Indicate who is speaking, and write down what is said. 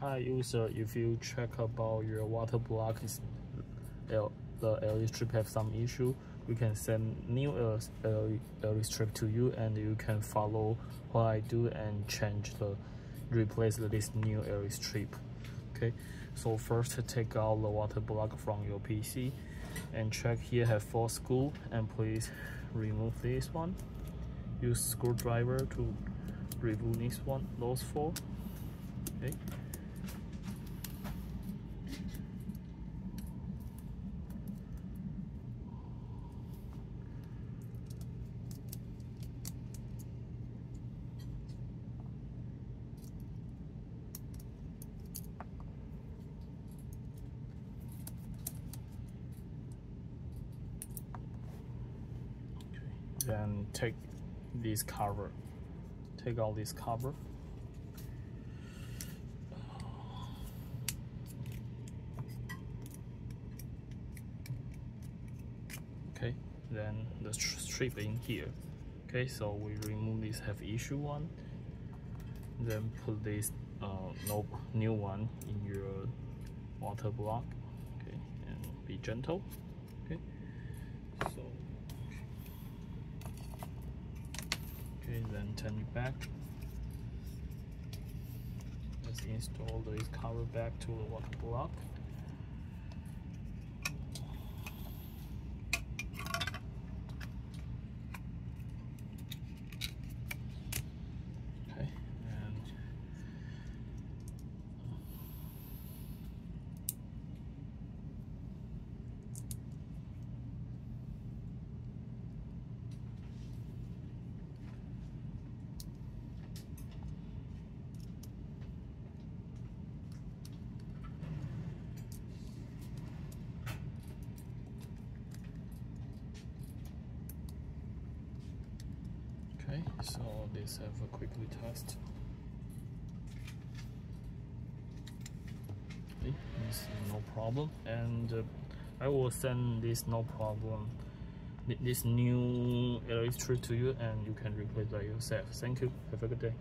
Speaker 1: Hi user, if you check about your water block is L, uh, the LED strip have some issue, we can send new LED strip to you and you can follow what I do and change the replace this new LED strip. Okay, so first take out the water block from your PC and check here have four screw and please remove this one. Use screwdriver to remove this one, those four. Okay. Then take this cover. Take out this cover. Okay then the strip in here. Okay so we remove this have issue one then put this uh, no new one in your water block. Okay and be gentle. Okay so okay then turn it back. Let's install this cover back to the water block Okay, so let's have a quickly test. Okay, no problem, and uh, I will send this no problem, this new LED strip to you, and you can replace by yourself. Thank you. Have a good day.